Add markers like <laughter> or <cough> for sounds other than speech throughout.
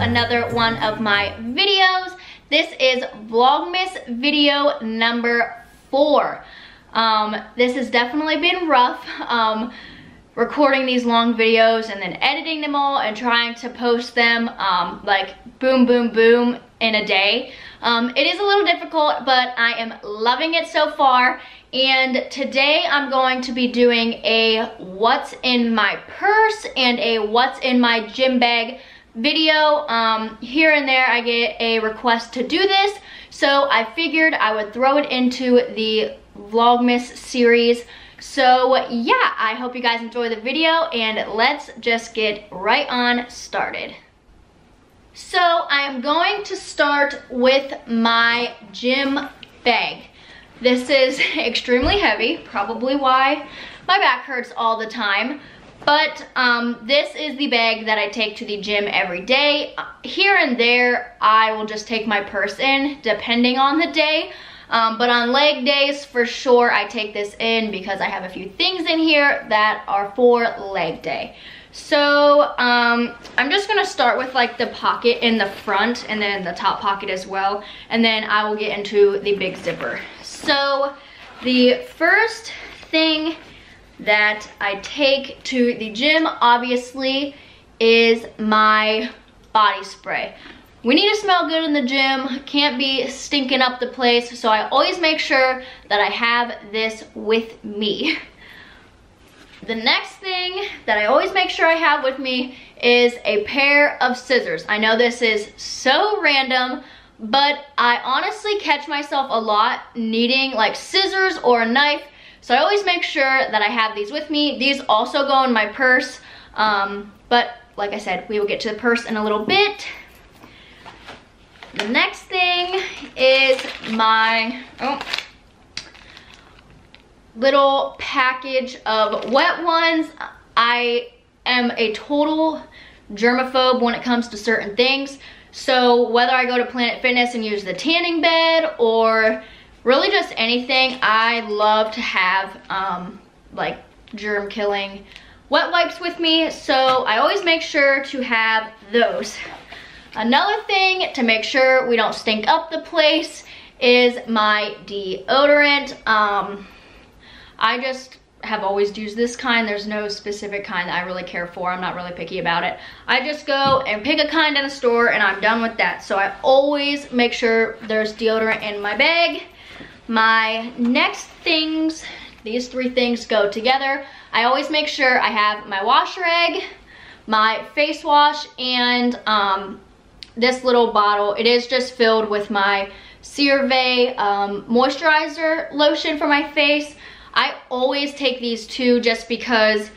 another one of my videos. This is Vlogmas video number four. Um, this has definitely been rough. Um, recording these long videos and then editing them all and trying to post them um, like boom, boom, boom in a day. Um, it is a little difficult, but I am loving it so far. And today I'm going to be doing a what's in my purse and a what's in my gym bag video. Um, here and there I get a request to do this. So I figured I would throw it into the Vlogmas series. So yeah, I hope you guys enjoy the video and let's just get right on started. So I am going to start with my gym bag. This is <laughs> extremely heavy, probably why my back hurts all the time. But um, this is the bag that I take to the gym every day. Here and there, I will just take my purse in, depending on the day. Um, but on leg days, for sure, I take this in because I have a few things in here that are for leg day. So um, I'm just gonna start with like the pocket in the front and then the top pocket as well. And then I will get into the big zipper. So the first thing that I take to the gym, obviously, is my body spray. We need to smell good in the gym, can't be stinking up the place, so I always make sure that I have this with me. The next thing that I always make sure I have with me is a pair of scissors. I know this is so random, but I honestly catch myself a lot needing like scissors or a knife. So I always make sure that I have these with me. These also go in my purse. Um, but like I said, we will get to the purse in a little bit. The next thing is my, oh, little package of wet ones. I am a total germaphobe when it comes to certain things. So whether I go to Planet Fitness and use the tanning bed or really just anything, I love to have um, like germ killing wet wipes with me. So I always make sure to have those. Another thing to make sure we don't stink up the place is my deodorant. Um, I just have always used this kind. There's no specific kind that I really care for. I'm not really picky about it. I just go and pick a kind in a store and I'm done with that. So I always make sure there's deodorant in my bag. My next things, these three things go together. I always make sure I have my wash rag, my face wash, and um, this little bottle. It is just filled with my CeraVe um, moisturizer lotion for my face. I always take these two just because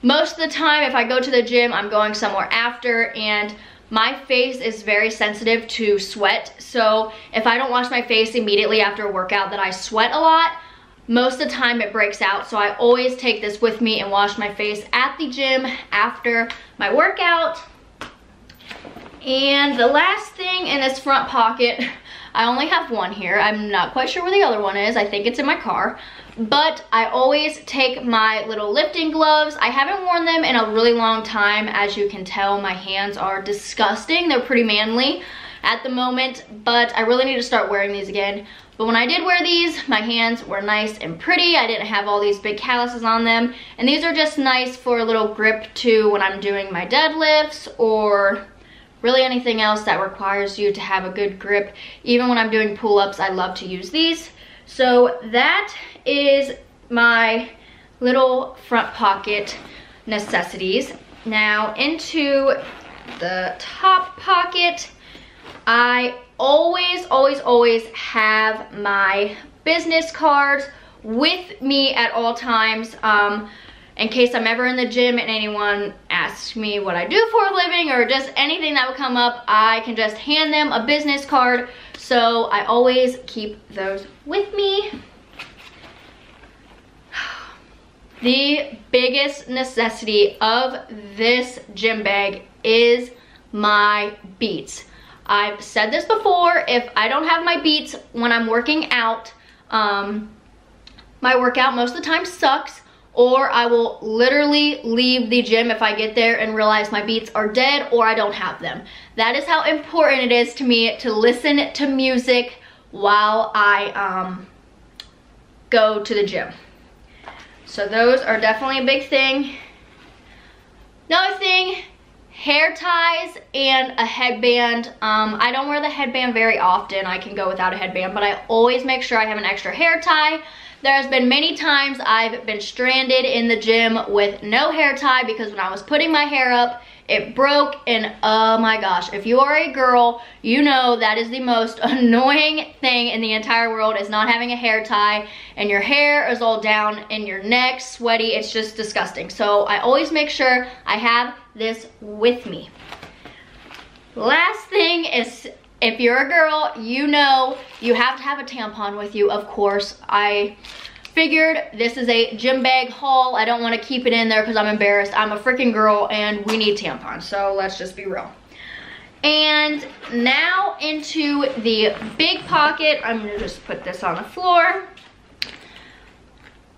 most of the time if I go to the gym, I'm going somewhere after and my face is very sensitive to sweat. So if I don't wash my face immediately after a workout that I sweat a lot, most of the time it breaks out. So I always take this with me and wash my face at the gym after my workout. And the last thing in this front pocket, <laughs> I only have one here. I'm not quite sure where the other one is. I think it's in my car but I always take my little lifting gloves. I haven't worn them in a really long time. As you can tell, my hands are disgusting. They're pretty manly at the moment, but I really need to start wearing these again. But when I did wear these, my hands were nice and pretty. I didn't have all these big calluses on them. And these are just nice for a little grip too when I'm doing my deadlifts or really anything else that requires you to have a good grip. Even when I'm doing pull-ups, I love to use these. So that is my little front pocket necessities. Now into the top pocket, I always, always, always have my business cards with me at all times. Um, in case I'm ever in the gym and anyone asks me what I do for a living or just anything that would come up, I can just hand them a business card. So I always keep those with me. The biggest necessity of this gym bag is my beats. I've said this before, if I don't have my beats when I'm working out, um, my workout most of the time sucks or I will literally leave the gym if I get there and realize my beats are dead or I don't have them. That is how important it is to me to listen to music while I um, go to the gym. So those are definitely a big thing. Another thing, hair ties and a headband. Um, I don't wear the headband very often. I can go without a headband, but I always make sure I have an extra hair tie there's been many times I've been stranded in the gym with no hair tie because when I was putting my hair up, it broke and oh my gosh, if you are a girl, you know that is the most <laughs> annoying thing in the entire world is not having a hair tie and your hair is all down and your neck sweaty. It's just disgusting. So I always make sure I have this with me. Last thing is if you're a girl, you know you have to have a tampon with you, of course. I figured this is a gym bag haul. I don't want to keep it in there because I'm embarrassed. I'm a freaking girl and we need tampons, so let's just be real. And now into the big pocket. I'm gonna just put this on the floor.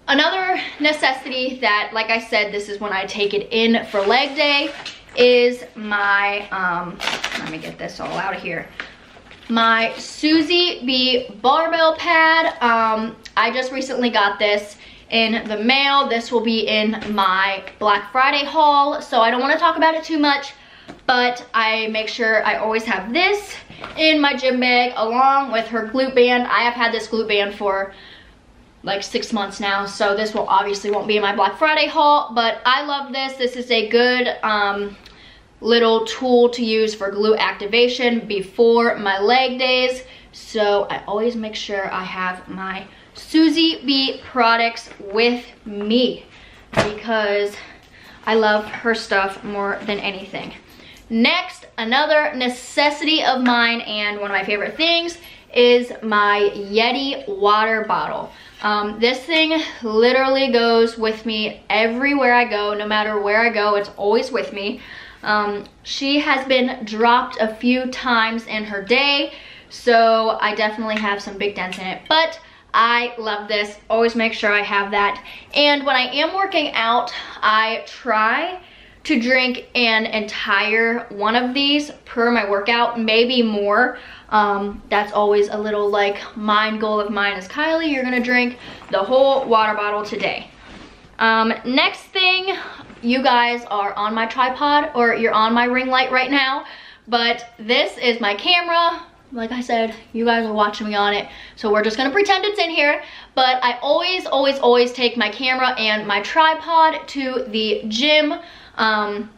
Another necessity that, like I said, this is when I take it in for leg day, is my, um, let me get this all out of here my Susie B barbell pad. Um, I just recently got this in the mail. This will be in my Black Friday haul, so I don't want to talk about it too much, but I make sure I always have this in my gym bag along with her glute band. I have had this glute band for like six months now, so this will obviously won't be in my Black Friday haul, but I love this. This is a good um, little tool to use for glute activation before my leg days. So I always make sure I have my Susie B products with me because I love her stuff more than anything. Next, another necessity of mine and one of my favorite things is my Yeti water bottle. Um, this thing literally goes with me everywhere I go, no matter where I go, it's always with me. Um, she has been dropped a few times in her day, so I definitely have some big dents in it. But I love this, always make sure I have that. And when I am working out, I try to drink an entire one of these per my workout, maybe more. Um, that's always a little like mind goal of mine is Kylee, you're gonna drink the whole water bottle today. Um, next thing, you guys are on my tripod or you're on my ring light right now, but this is my camera. Like I said, you guys are watching me on it, so we're just gonna pretend it's in here. But I always, always, always take my camera and my tripod to the gym. Um,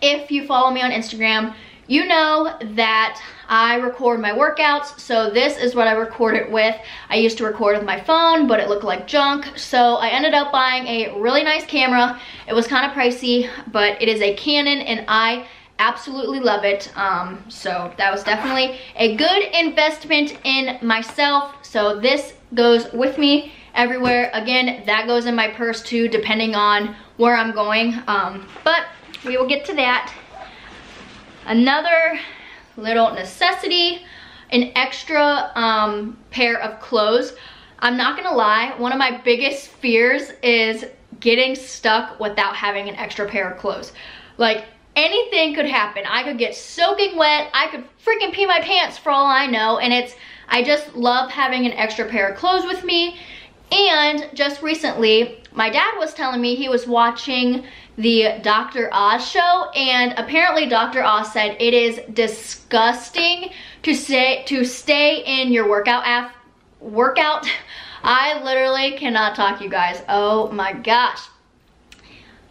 if you follow me on Instagram, you know that I record my workouts, so this is what I record it with. I used to record with my phone, but it looked like junk, so I ended up buying a really nice camera. It was kind of pricey, but it is a Canon, and I absolutely love it. Um, so that was definitely a good investment in myself. So this goes with me everywhere. Again, that goes in my purse too, depending on where I'm going. Um, but we will get to that. Another little necessity, an extra um, pair of clothes. I'm not gonna lie, one of my biggest fears is getting stuck without having an extra pair of clothes. Like anything could happen. I could get soaking wet, I could freaking pee my pants for all I know, and it's, I just love having an extra pair of clothes with me. And just recently, my dad was telling me he was watching the Dr. Oz show and apparently Dr. Oz said it is disgusting to stay to stay in your workout af workout. <laughs> I literally cannot talk you guys. Oh my gosh.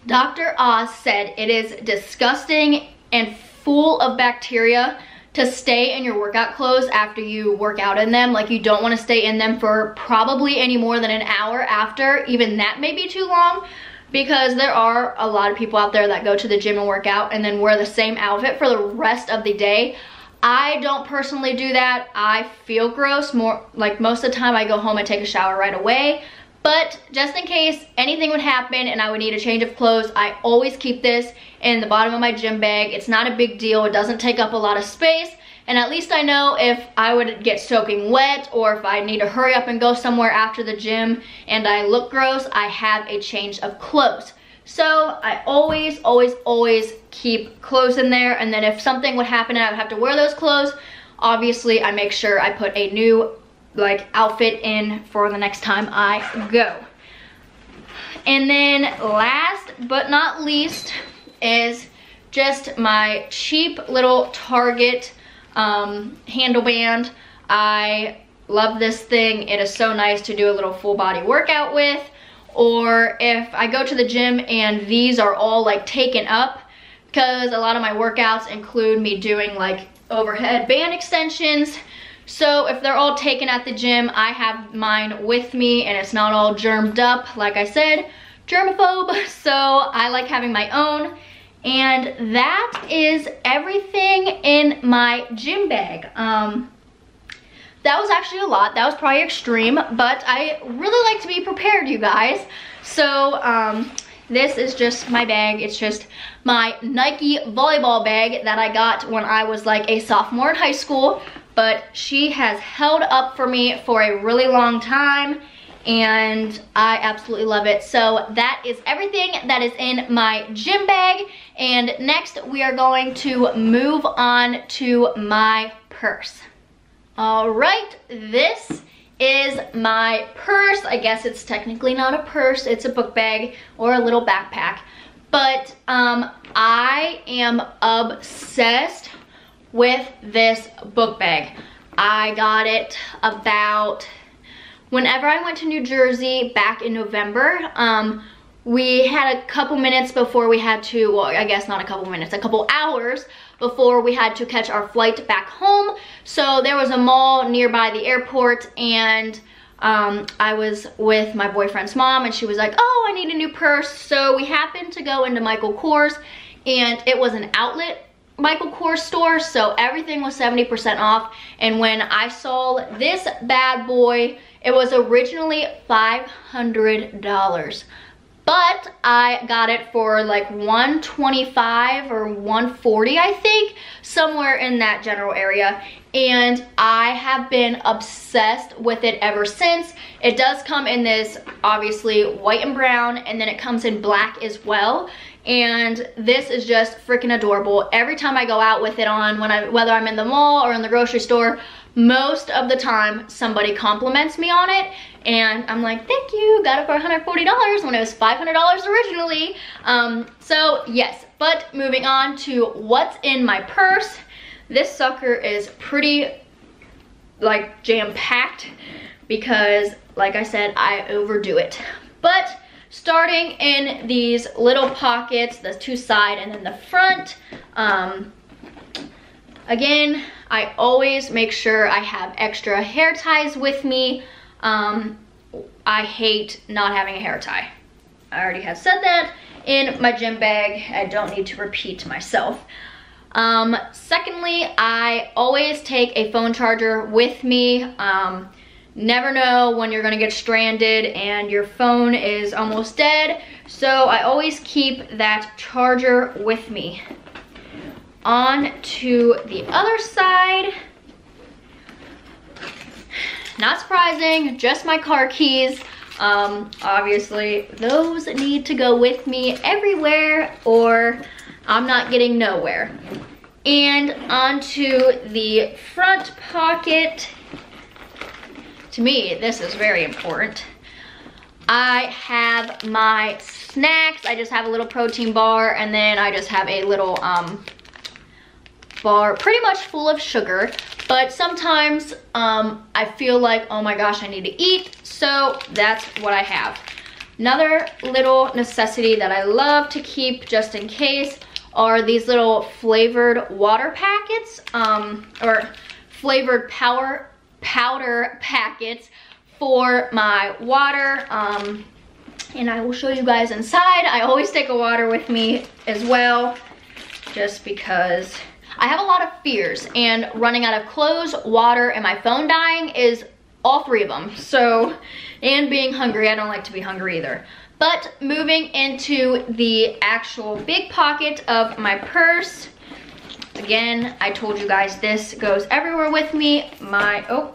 Dr. Oz said it is disgusting and full of bacteria to stay in your workout clothes after you work out in them. Like you don't want to stay in them for probably any more than an hour after. Even that may be too long because there are a lot of people out there that go to the gym and work out and then wear the same outfit for the rest of the day. I don't personally do that. I feel gross more like most of the time I go home and take a shower right away. But just in case anything would happen and I would need a change of clothes, I always keep this in the bottom of my gym bag. It's not a big deal. It doesn't take up a lot of space. and at least I know if I would get soaking wet or if I need to hurry up and go somewhere after the gym and I look gross, I have a change of clothes. So I always, always, always keep clothes in there and then if something would happen and I would have to wear those clothes, obviously I make sure I put a new like outfit in for the next time I go. And then last but not least is just my cheap little Target um, handle band. I love this thing. It is so nice to do a little full body workout with. Or if I go to the gym and these are all like taken up, because a lot of my workouts include me doing like overhead band extensions. So if they're all taken at the gym, I have mine with me and it's not all germed up. Like I said, germaphobe. <laughs> So I like having my own. And that is everything in my gym bag. Um, that was actually a lot. That was probably extreme, but I really like to be prepared, you guys. So um, this is just my bag. It's just my Nike volleyball bag that I got when I was like a sophomore in high school. But she has held up for me for a really long time and I absolutely love it. So that is everything that is in my gym bag. And next we are going to move on to my purse. All right, this is my purse. I guess it's technically not a purse, it's a book bag or a little backpack. But um, I am obsessed with this book bag. I got it about whenever I went to New Jersey back in November, um, we had a couple minutes before we had to, well, I guess not a couple minutes, a couple hours before we had to catch our flight back home. So there was a mall nearby the airport and um, I was with my boyfriend's mom and she was like, oh, I need a new purse. So we happened to go into Michael Kors and it was an outlet Michael Kors store, so everything was 70% off. And when I saw this bad boy, it was originally $500 but I got it for like 125 or 140 I think somewhere in that general area. And I have been obsessed with it ever since. It does come in this obviously white and brown and then it comes in black as well and this is just freaking adorable every time I go out with it on when I whether I'm in the mall or in the grocery store most of the time somebody compliments me on it and I'm like, thank you, got it for $140 when it was $500 originally. Um, so yes, but moving on to what's in my purse. This sucker is pretty like jam-packed because like I said, I overdo it. But starting in these little pockets, the two side and then the front, um, again, I always make sure I have extra hair ties with me. Um, I hate not having a hair tie. I already have said that in my gym bag. I don't need to repeat myself. Um, secondly, I always take a phone charger with me. Um, never know when you're gonna get stranded and your phone is almost dead. So I always keep that charger with me on to the other side. Not surprising, just my car keys. Um, obviously, those need to go with me everywhere or I'm not getting nowhere. And onto the front pocket. To me, this is very important. I have my snacks. I just have a little protein bar and then I just have a little um, bar pretty much full of sugar but sometimes um, I feel like oh my gosh I need to eat so that's what I have another little necessity that I love to keep just in case are these little flavored water packets um, or flavored power powder packets for my water um, and I will show you guys inside I always take a water with me as well just because I have a lot of fears and running out of clothes, water, and my phone dying is all three of them. So, and being hungry, I don't like to be hungry either. But moving into the actual big pocket of my purse, Again, I told you guys this goes everywhere with me. My, oh,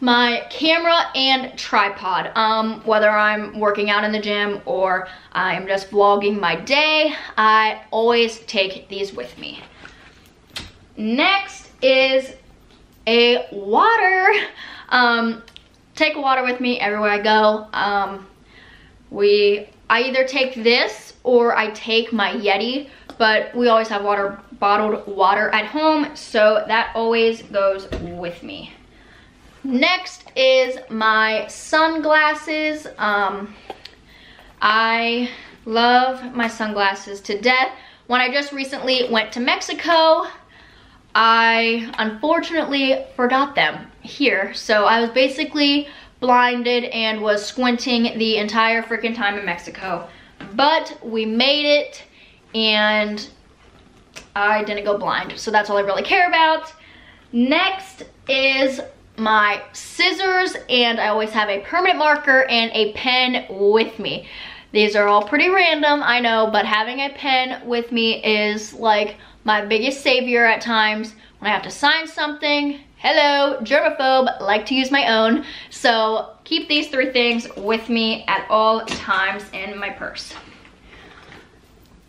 my camera and tripod. Um, whether I'm working out in the gym or I'm just vlogging my day, I always take these with me. Next is a water. Um, take water with me everywhere I go. Um, we, I either take this or I take my Yeti, but we always have water, bottled water at home, so that always goes with me. Next is my sunglasses. Um, I love my sunglasses to death. When I just recently went to Mexico, I unfortunately forgot them here. So I was basically blinded and was squinting the entire freaking time in Mexico. But we made it and I didn't go blind. So that's all I really care about. Next is my scissors and I always have a permanent marker and a pen with me. These are all pretty random, I know, but having a pen with me is like my biggest savior at times when I have to sign something. Hello, germaphobe, like to use my own. So keep these three things with me at all times in my purse.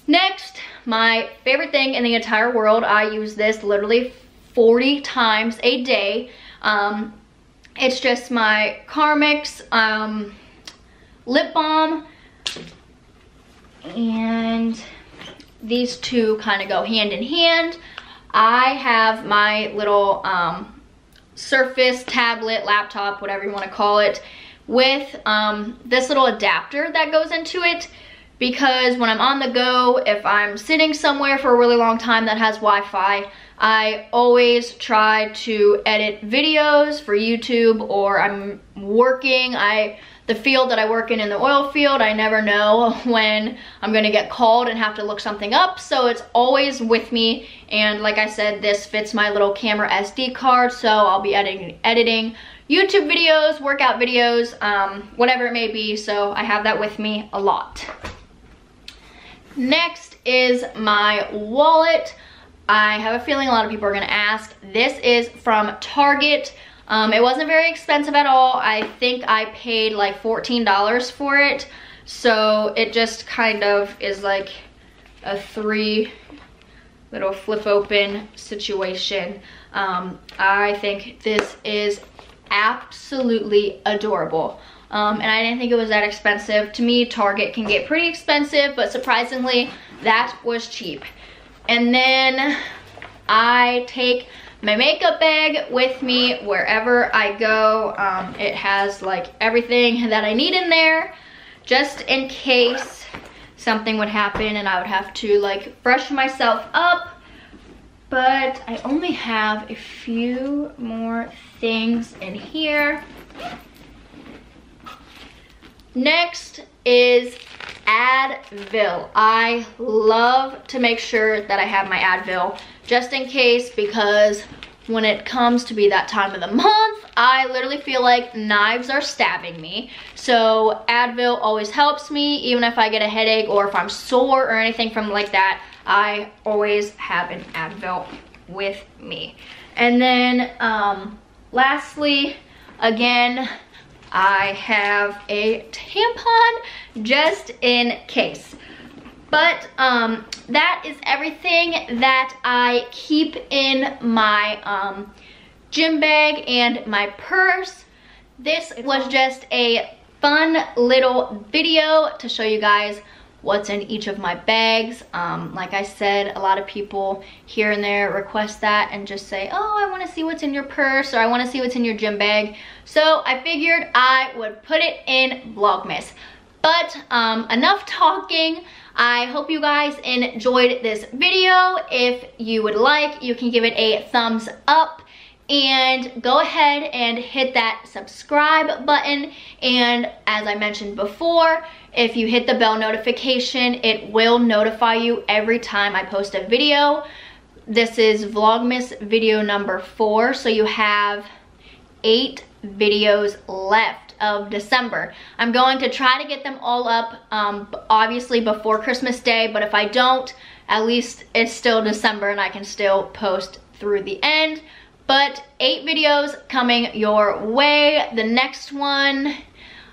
Next, my favorite thing in the entire world, I use this literally 40 times a day. Um, it's just my Carmex um, lip balm and these two kind of go hand in hand. I have my little um, Surface tablet, laptop, whatever you want to call it, with um, this little adapter that goes into it because when I'm on the go, if I'm sitting somewhere for a really long time that has Wi-Fi, I always try to edit videos for YouTube or I'm working. I the field that I work in in the oil field, I never know <laughs> when I'm gonna get called and have to look something up. So it's always with me. And like I said, this fits my little camera SD card. So I'll be editing, editing YouTube videos, workout videos, um, whatever it may be. So I have that with me a lot. Next is my wallet. I have a feeling a lot of people are gonna ask. This is from Target. Um, it wasn't very expensive at all. I think I paid like $14 for it. So it just kind of is like a three little flip open situation. Um, I think this is absolutely adorable. Um, and I didn't think it was that expensive. To me, Target can get pretty expensive, but surprisingly, that was cheap. And then I take my makeup bag with me wherever I go. Um, it has like everything that I need in there just in case something would happen and I would have to like brush myself up. But I only have a few more things in here. Next is Advil. I love to make sure that I have my Advil just in case because when it comes to be that time of the month, I literally feel like knives are stabbing me. So Advil always helps me, even if I get a headache or if I'm sore or anything from like that, I always have an Advil with me. And then um, lastly, again, I have a tampon just in case. But um, that is everything that I keep in my um, gym bag and my purse. This was just a fun little video to show you guys what's in each of my bags. Um, like I said, a lot of people here and there request that and just say, oh, I wanna see what's in your purse or I wanna see what's in your gym bag. So I figured I would put it in Vlogmas. But um, enough talking. I hope you guys enjoyed this video. If you would like, you can give it a thumbs up and go ahead and hit that subscribe button and as I mentioned before if you hit the bell notification it will notify you every time I post a video this is vlogmas video number four so you have eight videos left of December. I'm going to try to get them all up, um, obviously before Christmas Day, but if I don't, at least it's still December and I can still post through the end. But eight videos coming your way. The next one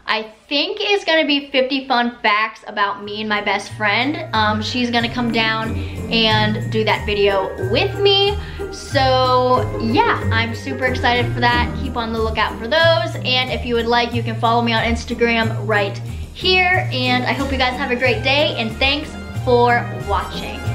I think is gonna be 50 fun facts about me and my best friend. Um, she's gonna come down and do that video with me. So yeah, I'm super excited for that. Keep on the lookout for those. And if you would like, you can follow me on Instagram right here. And I hope you guys have a great day and thanks for watching.